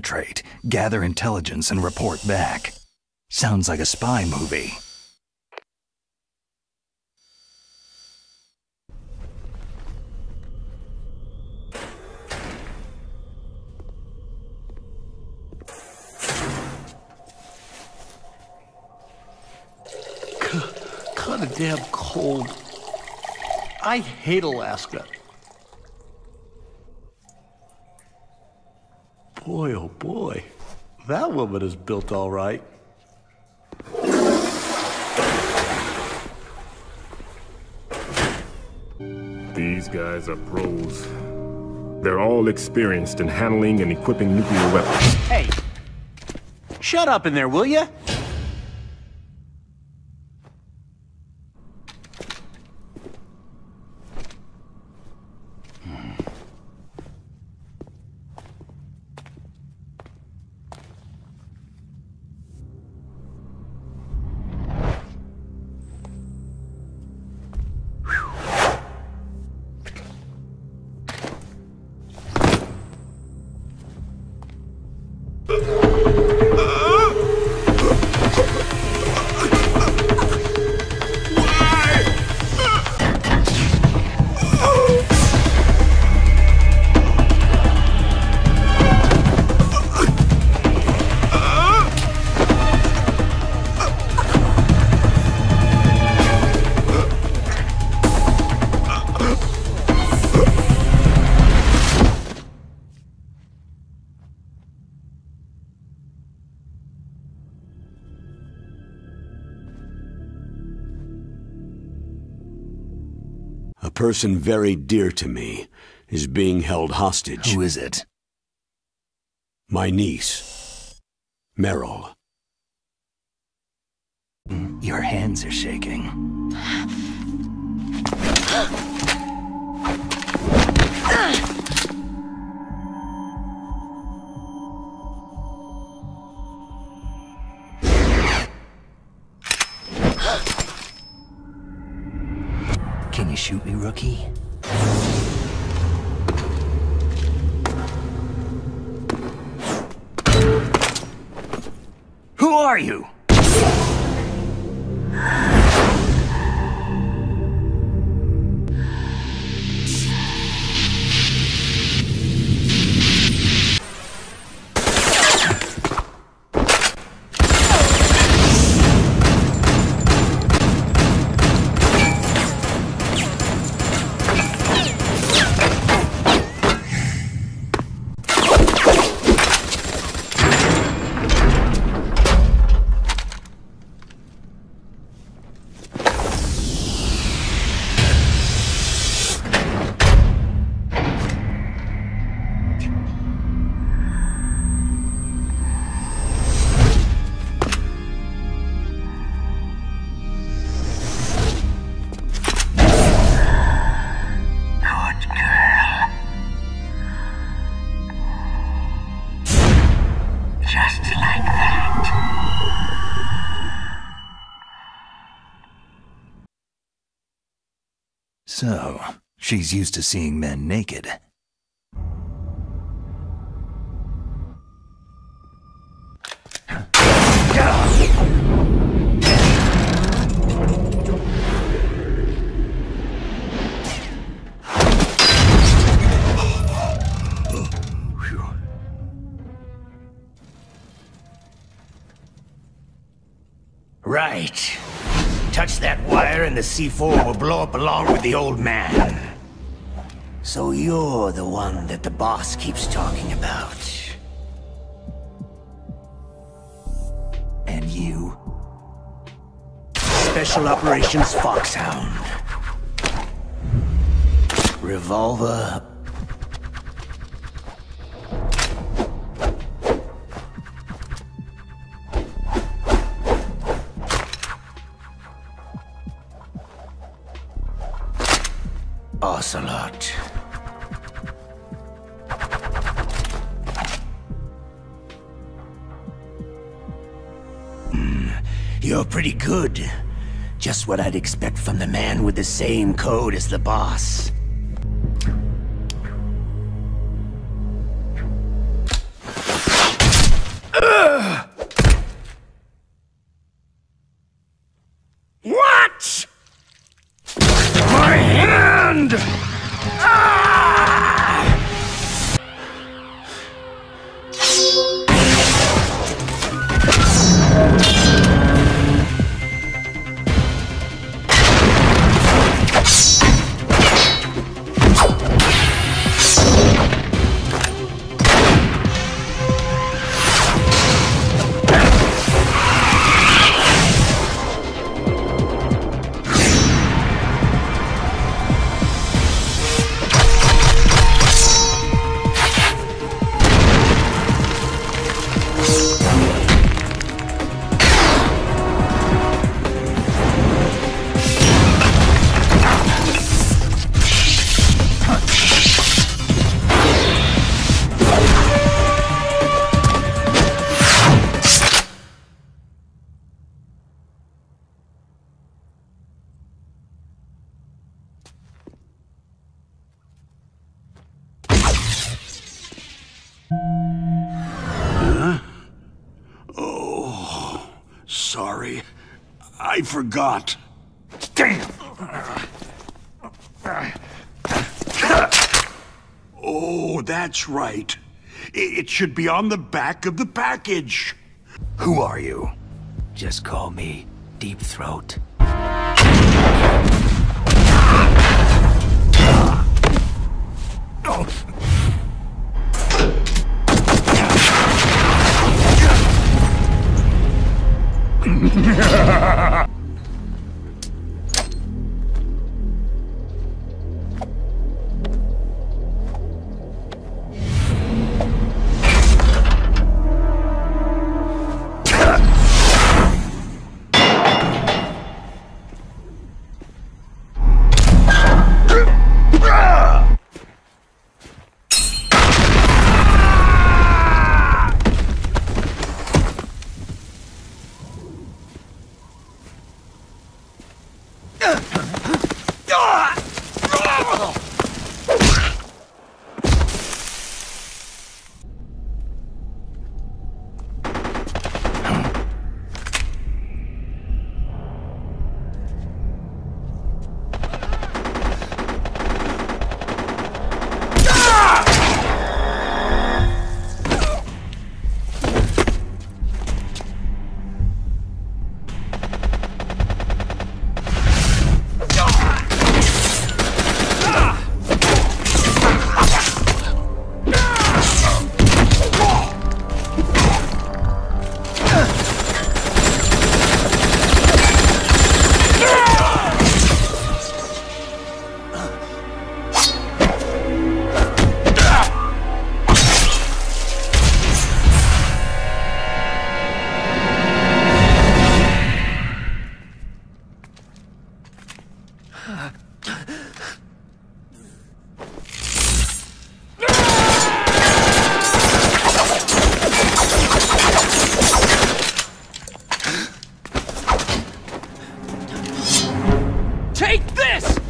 penetrate, gather intelligence, and report back. Sounds like a spy movie. Kind of damn cold. I hate Alaska. Boy, oh boy. That woman is built all right. These guys are pros. They're all experienced in handling and equipping nuclear weapons. Hey! Shut up in there, will ya? Person very dear to me is being held hostage. Who is it? My niece, Meryl. Your hands are shaking. Shoot me, rookie? Who are you? So, she's used to seeing men naked. Touch that wire and the C4 will blow up along with the old man. So you're the one that the boss keeps talking about. And you? Special Operations Foxhound. Revolver. What I'd expect from the man with the same code as the boss. Forgot. Damn! Oh, that's right. It should be on the back of the package. Who are you? Just call me Deep Throat. this!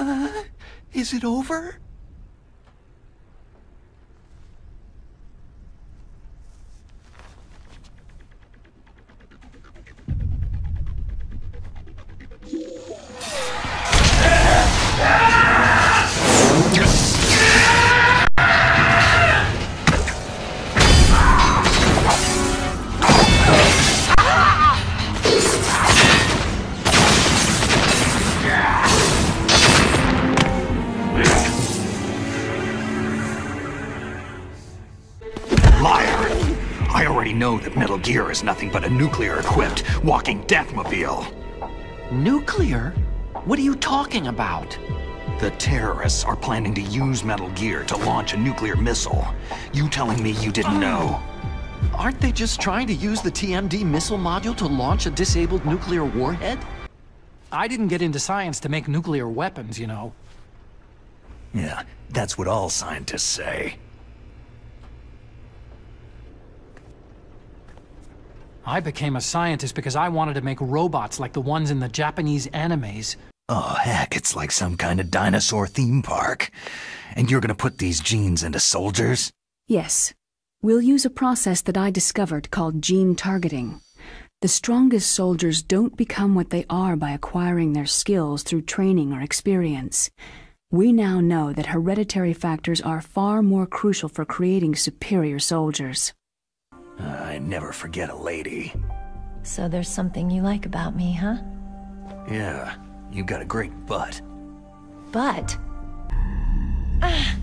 Uh, is it over? Is nothing but a nuclear-equipped walking deathmobile. Nuclear? What are you talking about? The terrorists are planning to use Metal Gear to launch a nuclear missile. You telling me you didn't know? Aren't they just trying to use the TMD missile module to launch a disabled nuclear warhead? I didn't get into science to make nuclear weapons, you know. Yeah, that's what all scientists say. I became a scientist because I wanted to make robots like the ones in the Japanese animes. Oh, heck, it's like some kind of dinosaur theme park. And you're gonna put these genes into soldiers? Yes. We'll use a process that I discovered called gene targeting. The strongest soldiers don't become what they are by acquiring their skills through training or experience. We now know that hereditary factors are far more crucial for creating superior soldiers. I never forget a lady. So there's something you like about me, huh? Yeah, you've got a great butt. But... Do ah,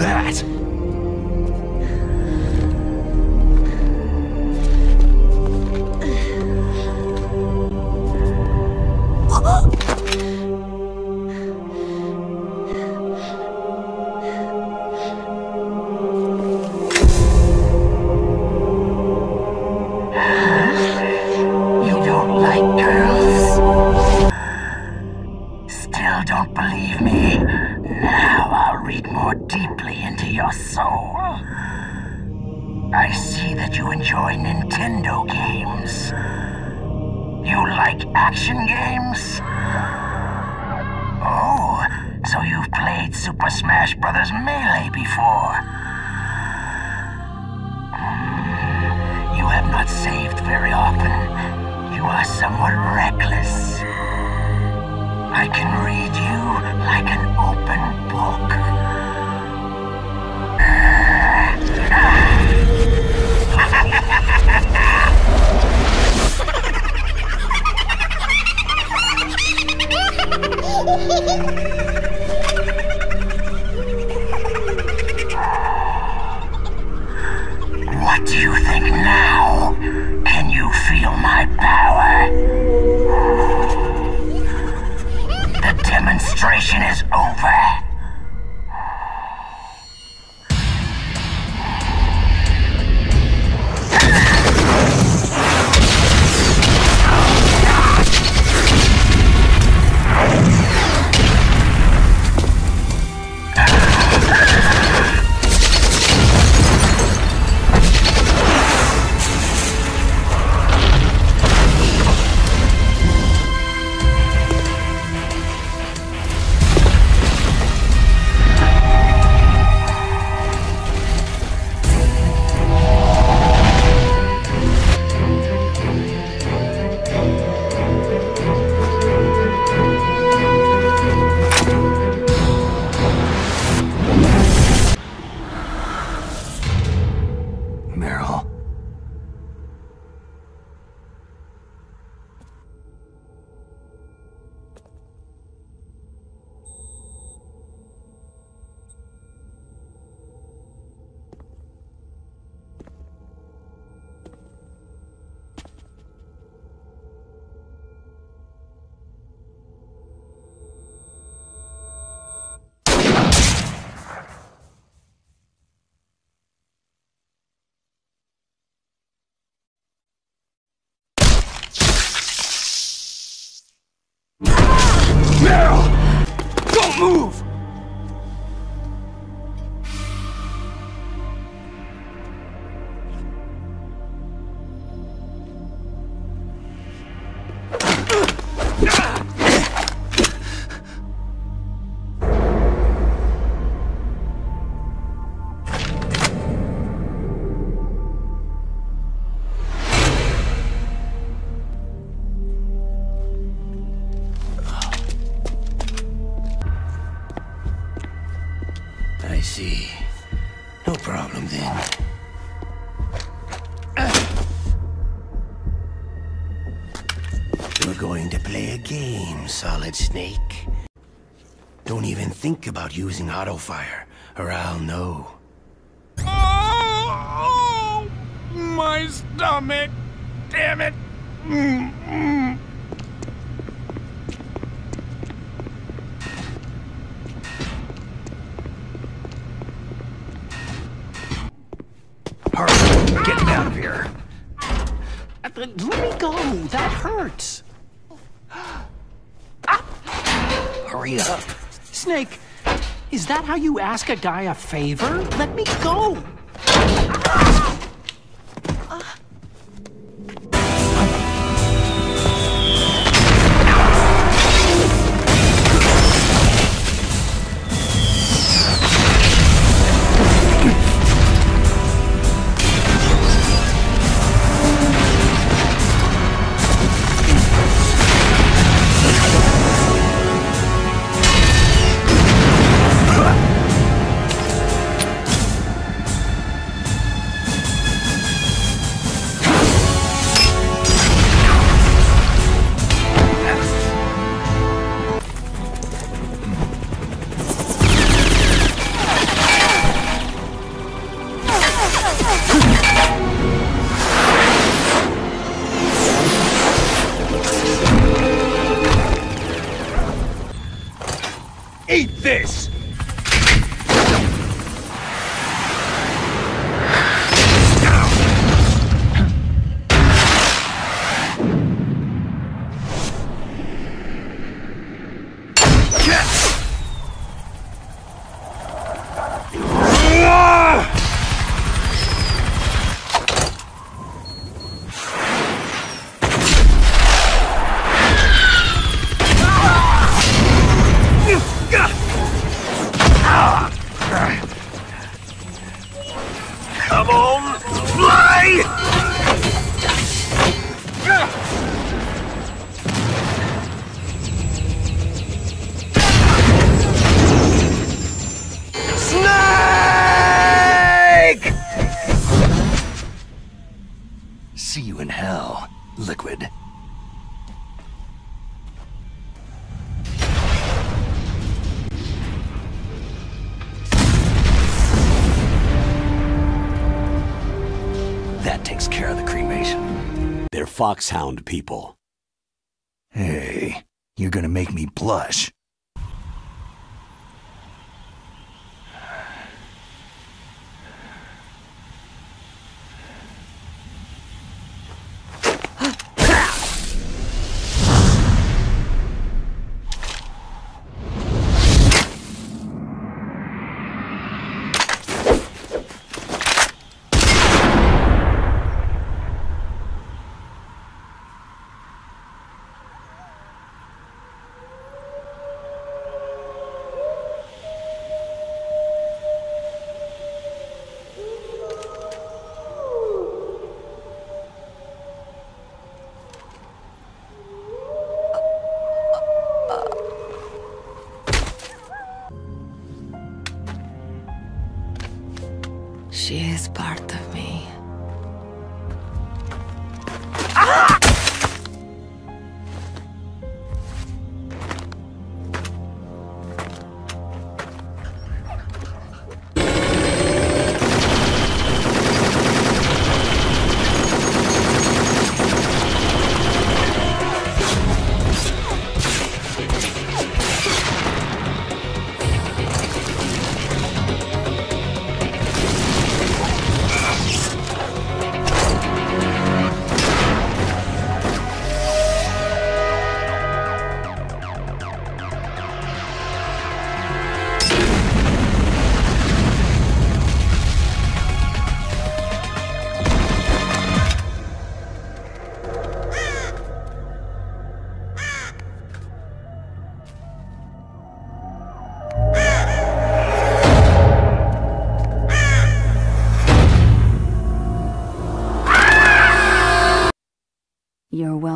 that? Are somewhat reckless. I can read you like an open book. What do you think now? Demonstration is over. Going to play a game, Solid Snake. Don't even think about using auto fire, or I'll know. Oh, my stomach! Damn it! Mm -mm. Hurry, get me out of here. Let me go. That hurts. Hurry up. Snake, is that how you ask a guy a favor? Let me go. Takes care of the cremation. They're foxhound people. Hey, you're gonna make me blush. She is part of me.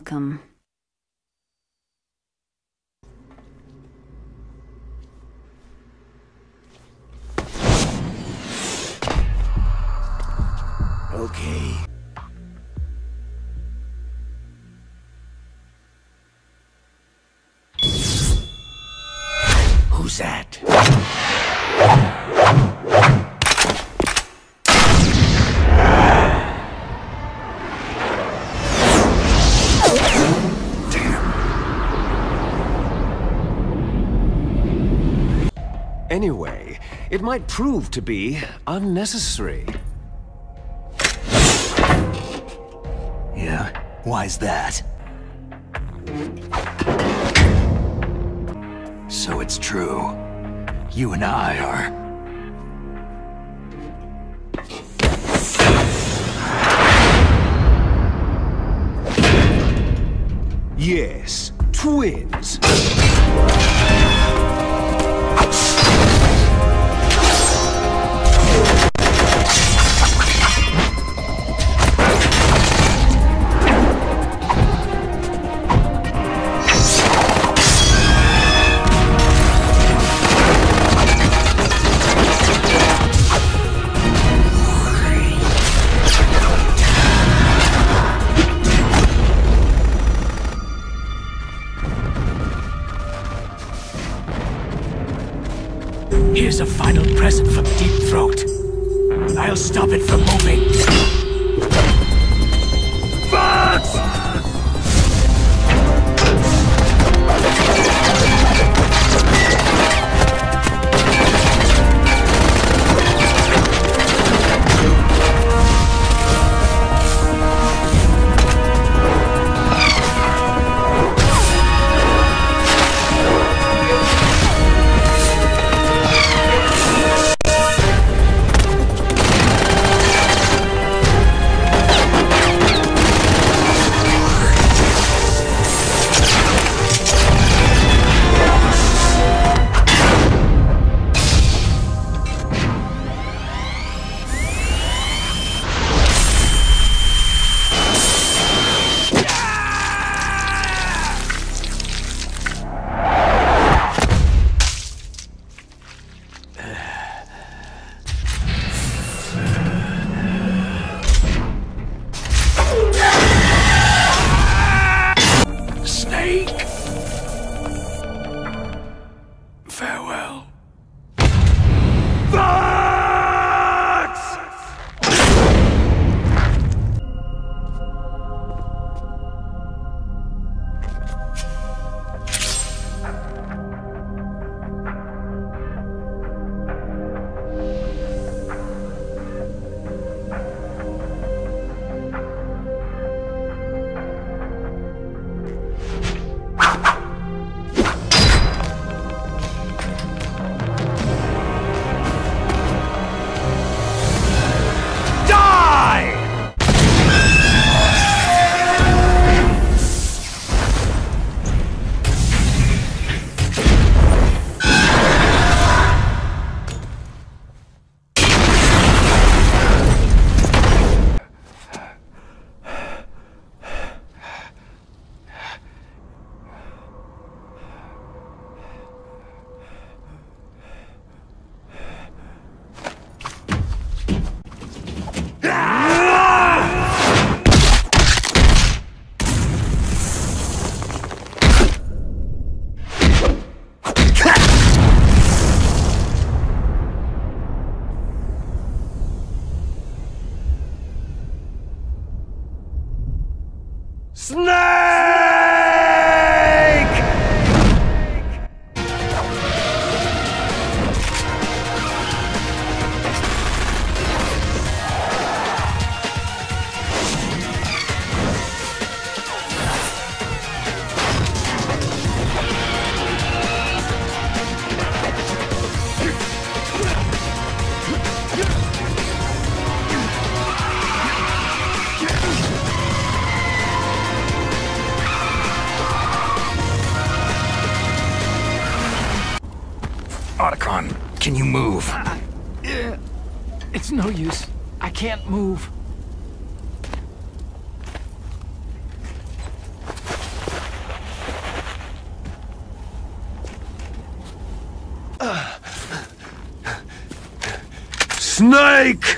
Welcome. Anyway, it might prove to be unnecessary. Yeah? Why's that? So it's true. You and I are... Yes, twins. Here's a final present from Deep Throat. I'll stop it from moving. Can't move. Snake!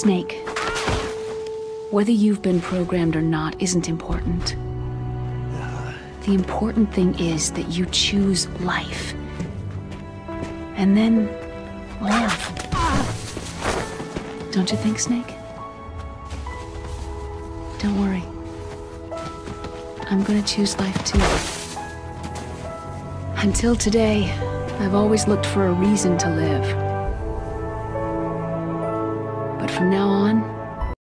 Snake. Whether you've been programmed or not isn't important. The important thing is that you choose life. And then love. Don't you think, Snake? Don't worry. I'm gonna choose life too. Until today, I've always looked for a reason to live. From now on,